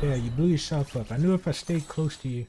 There, you blew yourself up. I knew if I stayed close to you,